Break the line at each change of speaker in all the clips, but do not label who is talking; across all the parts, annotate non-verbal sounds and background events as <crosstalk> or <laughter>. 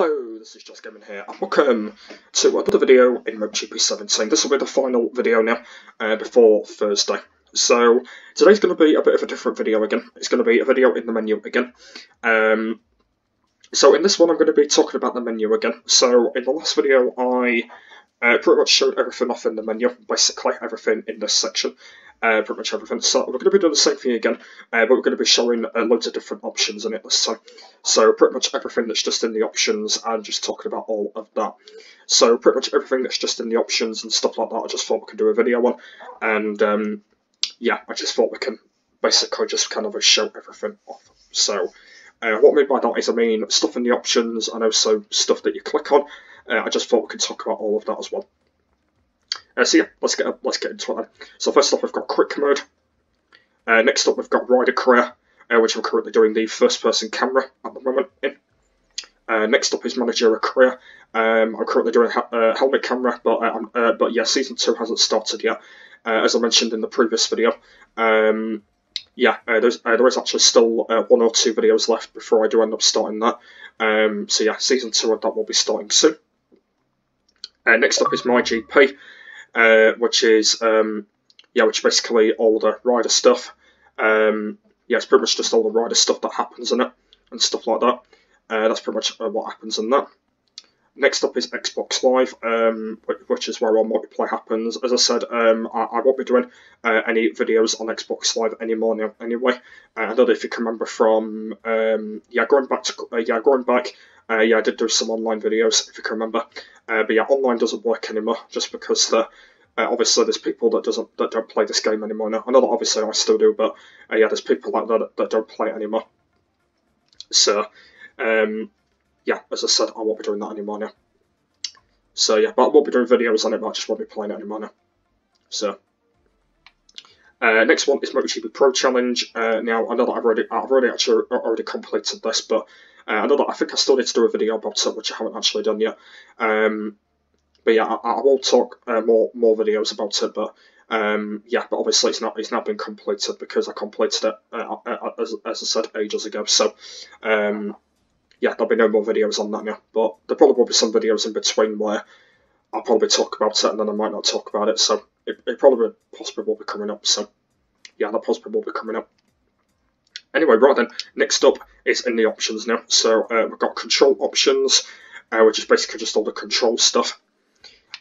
Hello, this is Jack's Gaming here, and welcome to another video in MotoGP 17. This will be the final video now, uh, before Thursday. So, today's going to be a bit of a different video again. It's going to be a video in the menu again. Um, so, in this one, I'm going to be talking about the menu again. So, in the last video, I uh, pretty much showed everything off in the menu, basically, everything in this section uh, pretty much everything. So we're going to be doing the same thing again, uh, but we're going to be showing uh, loads of different options in it this time. So pretty much everything that's just in the options and just talking about all of that. So pretty much everything that's just in the options and stuff like that, I just thought we could do a video on. And um, yeah, I just thought we can basically just kind of show everything off. So uh, what I mean by that is I mean stuff in the options and also stuff that you click on. Uh, I just thought we could talk about all of that as well. Uh, so yeah, let's get let's get into it then. So first off, we've got quick mode. Uh, next up, we've got rider career, uh, which I'm currently doing the first-person camera at the moment in. Uh, next up is managerial career. Um, I'm currently doing a uh, helmet camera, but uh, uh, but yeah, season two hasn't started yet. as I mentioned in the previous video, um, yeah, there's there is actually still one or two videos left before I do end up starting that. Um, so yeah, season two of that will be starting soon. next up is MyGP uh, which is um, yeah, which is basically all the rider stuff. Um, yeah, it's pretty much just all the rider stuff that happens in it and stuff like that. Uh, that's pretty much uh, what happens in that. Next up is Xbox Live, um, which is where our multiplayer happens. As I said, um, I, I, won't be doing uh, any videos on Xbox Live anymore now. Anyway, uh, I don't know if you can remember from um, yeah, going back to uh, yeah, going back. Uh, yeah, I did do some online videos if you can remember. Uh, but yeah, online doesn't work anymore just because the uh, obviously, there's people that doesn't that don't play this game anymore now. I know that obviously I still do, but yeah, there's people like that that don't play it anymore. So, um, yeah, as I said, I won't be doing that anymore now. So yeah, but I won't be doing videos on it, but I just won't be playing it anymore now. So. Uh, next one is MotoGP Pro Challenge. Uh, now I know that I've already I've already actually already completed this, but uh, I know that I think I still need to do a video about it, which I haven't actually done yet. Um, but yeah, I, I will talk uh, more more videos about it. But um, yeah, but obviously it's not it's not been completed because I completed it uh, uh, uh, as, as I said ages ago. So um, yeah, there'll be no more videos on that now. But there probably will be some videos in between where I'll probably talk about it and then I might not talk about it. So it, it probably possibly will be coming up. So yeah, that possibly will be coming up. Anyway, right then, next up is in the options now. So uh, we've got control options, uh, which is basically just all the control stuff.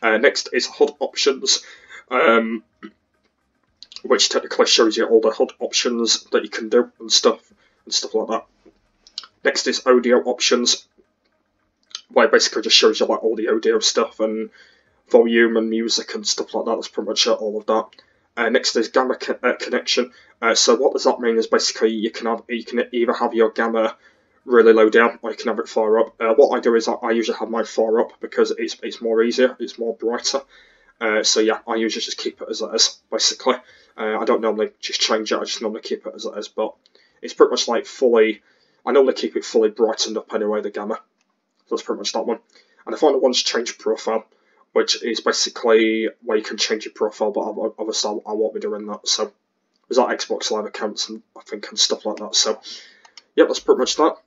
Uh, next is HUD options, um, which technically shows you all the HUD options that you can do and stuff and stuff like that. Next is audio options, where basically just shows you like all the audio stuff and volume and music and stuff like that. That's pretty much all of that. Uh, next is gamma co uh, connection. Uh, so what does that mean? Is basically you can have you can either have your gamma really low down, or you can have it far up. Uh, what I do is I, I, usually have mine far up because it's it's more easier, it's more brighter. Uh, so yeah, I usually just keep it as it is, basically. Uh, I don't normally just change it, I just normally keep it as it is, but it's pretty much like fully, I normally keep it fully brightened up anyway, the gamma. So that's pretty much that one. And the final one's change profile, which is basically where you can change your profile, but obviously I won't be doing that. So there's that Xbox Live accounts and I think and stuff like that. So yeah, that's pretty much that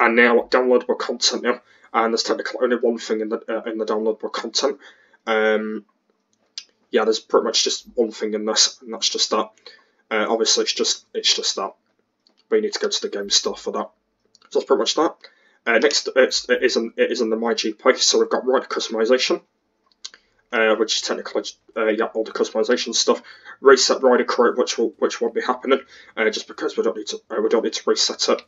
and now downloadable content now. And there's technically only one thing in the uh, in the downloadable content. Um, yeah, there's pretty much just one thing in this, and that's just that. Uh, obviously, it's just it's just that. You need to go to the game store for that. So that's pretty much that. Uh, next, it's, it is in it is in the MyGP. So we've got rider customization, uh, which is technically uh, yeah all the customization stuff. Reset rider create, which will which won't be happening, uh, just because we don't need to uh, we don't need to reset it.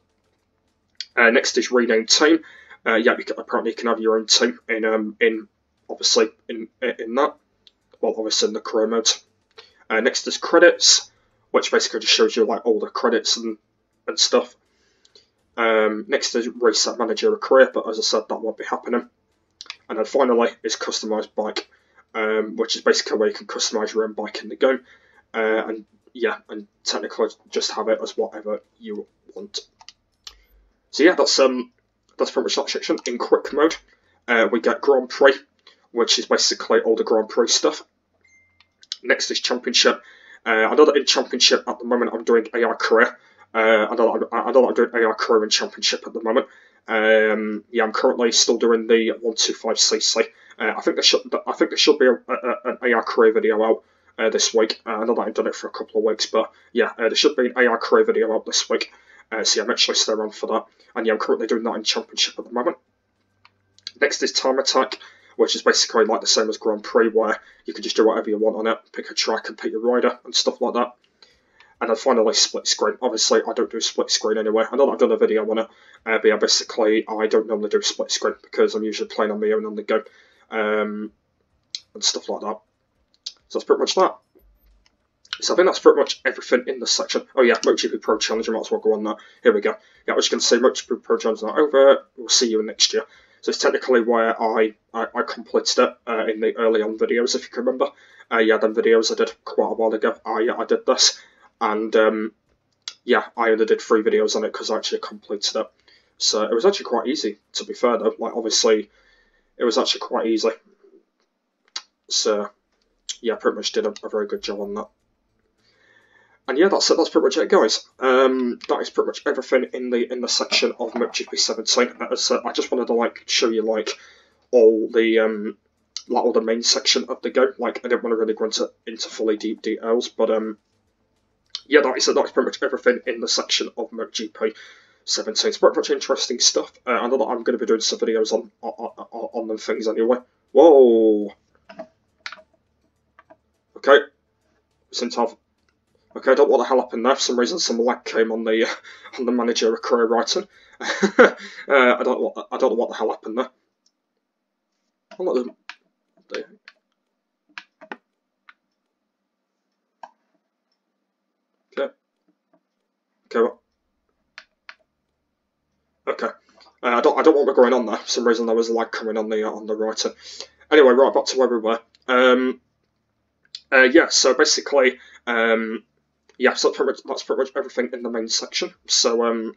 Uh, next is rename team. Yeah, you can, apparently you can have your own team in um, in obviously in in that. Well, obviously in the career mode. Next is credits, which basically just shows you like all the credits and and stuff. Um, next is reset manager of career, but as I said, that won't be happening. And then finally is customized bike, um, which is basically where you can customize your own bike in the game. Uh, and yeah, and technically just have it as whatever you want. So yeah, that's um that's pretty much that section. In quick mode, uh, we get Grand Prix, which is basically all the Grand Prix stuff. Next is Championship. Uh, I know that in Championship at the moment I'm doing AI Career. Uh, I I'm, I that I'm doing AR Career in Championship at the moment. Um, yeah, I'm currently still doing the 125cc. Uh, I think there should I think there should be a, a, an AR career video out uh, this week. Uh, I know that I've done it for a couple of weeks, but yeah, uh, there should be an AR career video out this week. Uh, so yeah, I'm actually still around for that. And yeah, I'm currently doing that in Championship at the moment. Next is Time Attack, which is basically like the same as Grand Prix, where you can just do whatever you want on it, pick a track and pick your rider and stuff like that. And then finally, split screen. Obviously, I don't do split screen anyway. I know that I've done a video on it, uh, but yeah, basically, I don't normally do split screen because I'm usually playing on my own on the go um, and stuff like that. So that's pretty much that. So I think that's pretty much everything in this section. Oh yeah, MotoGP Pro Challenge, I might as well go on that. Here we go. Yeah, I was going to say MotoGP Pro Challenge is not over. We'll see you next year. So it's technically where I, I, I completed it uh, in the early on videos, if you can remember. Uh, yeah, them videos I did quite a while ago. I, I did this and um, yeah, I only did three videos on it because I actually completed it. So it was actually quite easy, to be fair though. Like obviously, it was actually quite easy. So yeah, pretty much did a, a very good job on that. And yeah, that's it. That's pretty much it, guys. Um, that is pretty much everything in the in the section of MotoGP 17. As, uh, I just wanted to like show you like all the um like all the main section of the game. Like I didn't want to really go into into fully deep details, but um yeah, that is, that is pretty much everything in the section of MotoGP 17. It's pretty much interesting stuff. Uh, I know that I'm going to be doing some videos on on, on, on them things anyway. Whoa! Okay, since I've okay, I don't know what the hell happened there. For some reason, some lag came on the uh, <laughs> on the manager of career writing. <laughs> uh, I don't know what, I don't know what the hell happened there. I'm not the, Okay. Okay. Uh, I don't I don't want what going on there. For some reason there was a coming on the uh, on the writer. Anyway, right back to where we were. Um, uh, yeah. So basically, um, yeah. So that's pretty, much, that's pretty much everything in the main section. So um,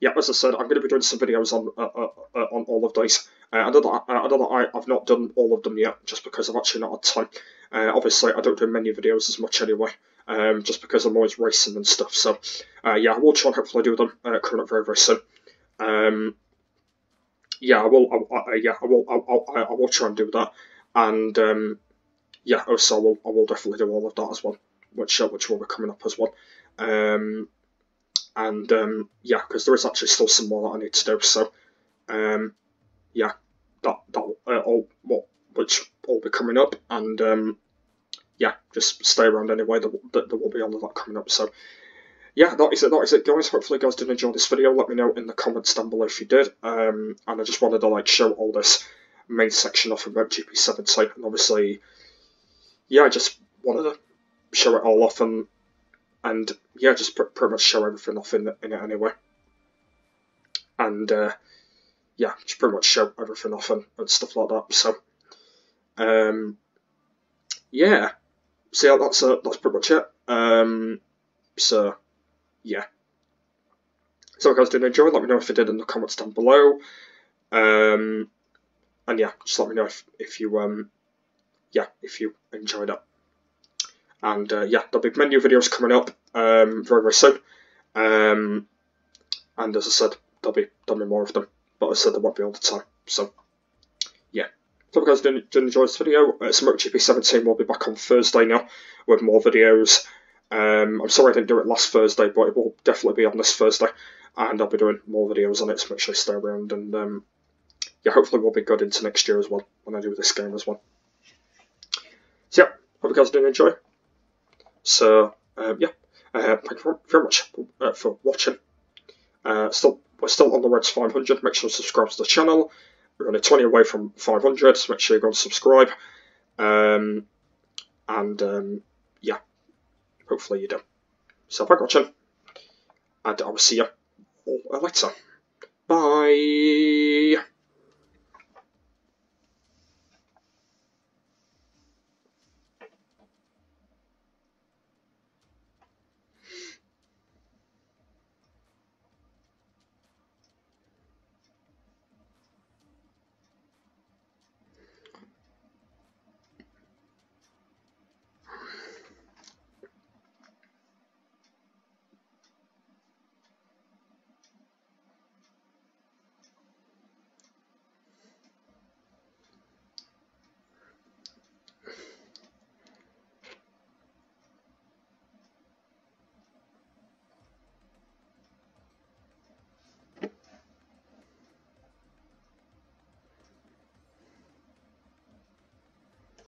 yeah, as I said, I'm going to be doing some videos on uh, uh, uh on all of these. I know that, I, I know that I, have not done all of them yet, just because I've actually not had time. Obviously, I don't do many videos as much anyway um, just because I'm always racing and stuff. So, uh, yeah, I will try and hopefully do them uh, coming up very, very soon. Um, yeah, I will. I, I, yeah, I will. I, I, I, will try and do that, and um, yeah, also I will. I will definitely do all of that as well, which uh, which will be coming up as well. Um, and um, yeah, because there is actually still some more that I need to do. So, um, yeah, that that uh, all what which will be coming up, and um, yeah, just stay around anyway. There, there, will be all of that coming up. So yeah, that is it. That is it, guys. Hopefully, you guys did enjoy this video. Let me know in the comments down below if you did. Um, and I just wanted to like show all this main section off of GP7 site, and obviously, yeah, I just wanted to show it all off and and yeah, just pr pretty much show everything off in, in it anyway. And uh, yeah, just pretty much show everything off and, and stuff like that. So um, yeah so yeah, that's uh, that's pretty much it. Um, so yeah. So guys did enjoy, let me know if you did in the comments down below. Um, and yeah, just let me know if, if you um yeah if you enjoyed it. And uh, yeah, there'll be many videos coming up um, very very soon. Um, and as I said, there'll be there'll be more of them, but as I said, there won't be all the time. So. If you guys did, did enjoy this video, uh, MotoGP17 will be back on Thursday now with more videos. Um, I'm sorry I didn't do it last Thursday, but it will definitely be on this Thursday, and I'll be doing more videos on it, so make sure you stay around, and um, yeah, hopefully we'll be good into next year as well, when I do this game as well. So yeah, hope you guys did enjoy. So, um, yeah, uh, thank you very much uh, for watching. Uh, still, we're still on the Reds 500, make sure to subscribe to the channel. We're only 20 away from 500, so make sure you go and subscribe. Um, and um, yeah, hopefully you do. So thank you for watching, and I will see you all later. Bye.